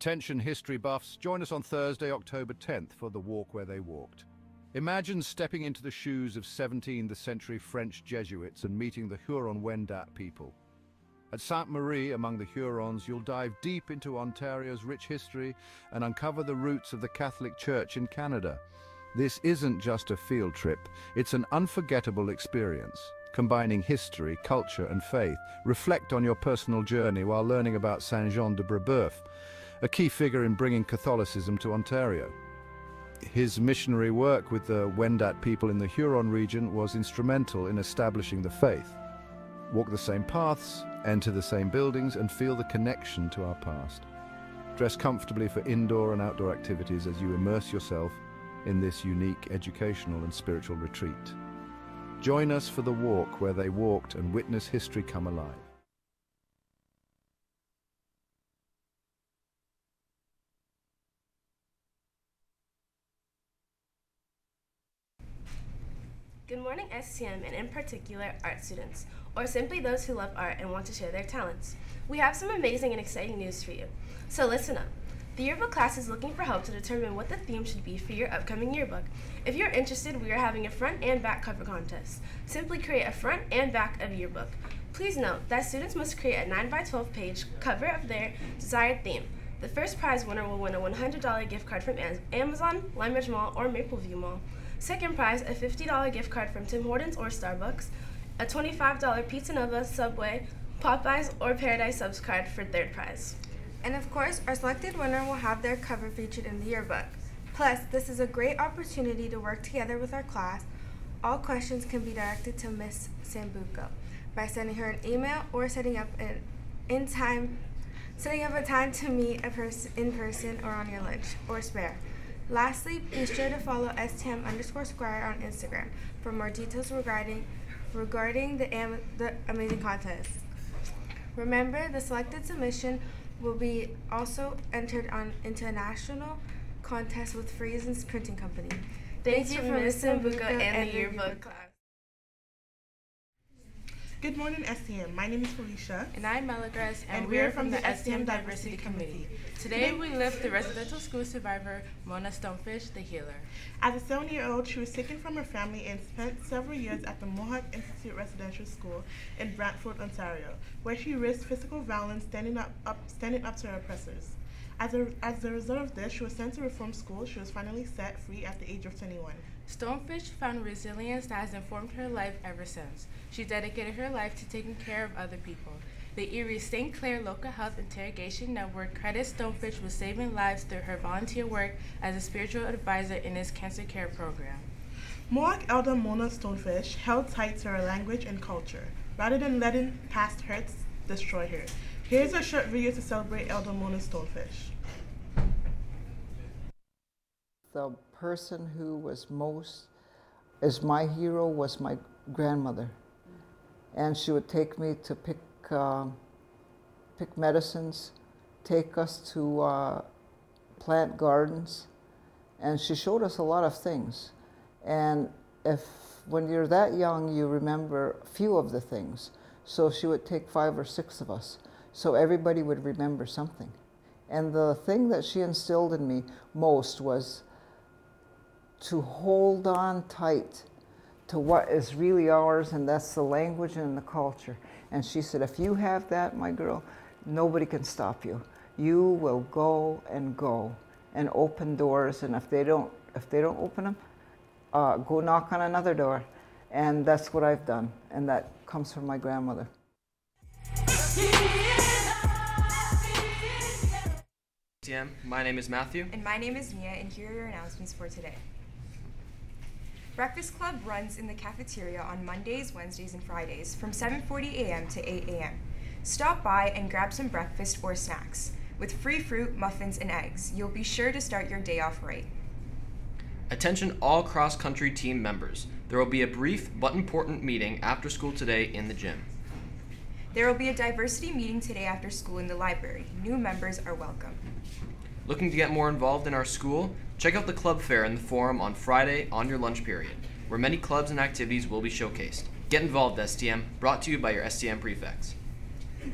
Attention history buffs, join us on Thursday, October 10th for The Walk Where They Walked. Imagine stepping into the shoes of 17th century French Jesuits and meeting the Huron-Wendat people. At Sainte Marie, among the Hurons, you'll dive deep into Ontario's rich history and uncover the roots of the Catholic Church in Canada. This isn't just a field trip, it's an unforgettable experience. Combining history, culture and faith, reflect on your personal journey while learning about Saint Jean de Brebeuf, a key figure in bringing Catholicism to Ontario. His missionary work with the Wendat people in the Huron region was instrumental in establishing the faith. Walk the same paths, enter the same buildings and feel the connection to our past. Dress comfortably for indoor and outdoor activities as you immerse yourself in this unique educational and spiritual retreat. Join us for the walk where they walked and witness history come alive. Good morning, STM, and in particular, art students, or simply those who love art and want to share their talents. We have some amazing and exciting news for you. So listen up. The yearbook class is looking for help to determine what the theme should be for your upcoming yearbook. If you're interested, we are having a front and back cover contest. Simply create a front and back of yearbook. Please note that students must create a 9 by 12 page cover of their desired theme. The first prize winner will win a $100 gift card from Amazon, Limeridge Mall, or Mapleview Mall. Second prize, a $50 gift card from Tim Hortons or Starbucks, a $25 Pizza Nova, Subway, Popeyes, or Paradise Subs card for third prize. And of course, our selected winner will have their cover featured in the yearbook. Plus, this is a great opportunity to work together with our class. All questions can be directed to Miss Sambuco by sending her an email or setting up an in time setting up a time to meet a in person or on your lunch or spare. Lastly, be sure to follow STM underscore squire on Instagram for more details regarding regarding the, am, the amazing contest. Remember, the selected submission will be also entered on international contest with Friesen's Printing Company. Thank, Thank you for Ms. Sambuca and, and the yearbook class. Good morning, STM. My name is Felicia. And I'm Melagras, and, and we are from the STM Diversity Committee. Today we lift the residential school survivor, Mona Stonefish, the healer. As a seven year old, she was taken from her family and spent several years at the Mohawk Institute Residential School in Brantford, Ontario, where she risked physical violence standing up, up, standing up to her oppressors. As a, as a result of this, she was sent to reform school. She was finally set free at the age of 21. Stonefish found resilience that has informed her life ever since. She dedicated her life to taking care of other people. The Erie St. Clair Local Health Integration Network credits Stonefish with saving lives through her volunteer work as a spiritual advisor in its cancer care program. Mohawk elder Mona Stonefish held tight to her language and culture, rather than letting past hurts destroy her. Here's a short video to celebrate elder Mona Stonefish. The person who was most, as my hero, was my grandmother. And she would take me to pick uh, pick medicines, take us to uh, plant gardens, and she showed us a lot of things. And if when you're that young, you remember few of the things. So she would take five or six of us, so everybody would remember something. And the thing that she instilled in me most was to hold on tight to what is really ours, and that's the language and the culture. And she said, if you have that, my girl, nobody can stop you. You will go and go and open doors. And if they don't, if they don't open them, uh, go knock on another door. And that's what I've done. And that comes from my grandmother. My name is Matthew. And my name is Mia, and here are your announcements for today. Breakfast Club runs in the cafeteria on Mondays, Wednesdays, and Fridays from 7:40 a.m. to 8 a.m. Stop by and grab some breakfast or snacks. With free fruit, muffins, and eggs, you'll be sure to start your day off right. Attention all cross-country team members. There will be a brief but important meeting after school today in the gym. There will be a diversity meeting today after school in the library. New members are welcome. Looking to get more involved in our school? Check out the club fair in the forum on Friday on your lunch period, where many clubs and activities will be showcased. Get involved, STM. Brought to you by your STM prefects.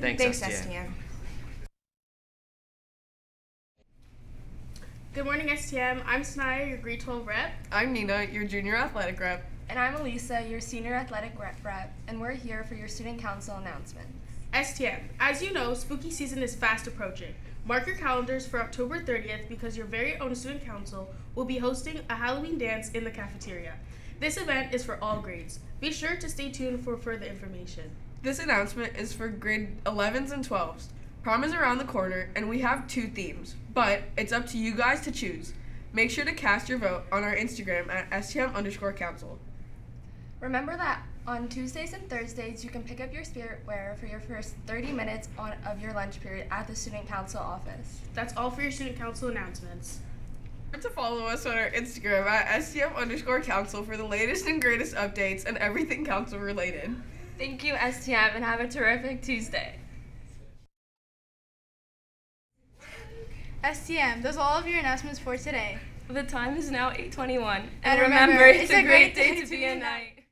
Thanks, Thanks, STM. STM. Good morning, STM. I'm Sanaya, your grade 12 rep. I'm Nina, your junior athletic rep. And I'm Elisa, your senior athletic rep, rep, and we're here for your student council announcement. STM, as you know, spooky season is fast approaching. Mark your calendars for October 30th because your very own student council will be hosting a Halloween dance in the cafeteria. This event is for all grades. Be sure to stay tuned for further information. This announcement is for grade 11s and 12s. Prom is around the corner and we have two themes, but it's up to you guys to choose. Make sure to cast your vote on our Instagram at STM underscore council. Remember that on Tuesdays and Thursdays, you can pick up your spirit wear for your first 30 minutes on, of your lunch period at the student council office. That's all for your student council announcements. Remember to follow us on our Instagram at STM underscore council for the latest and greatest updates and everything council related. Thank you, STM, and have a terrific Tuesday. STM, those are all of your announcements for today. The time is now 8:21, And remember, it's a great day to be a knight.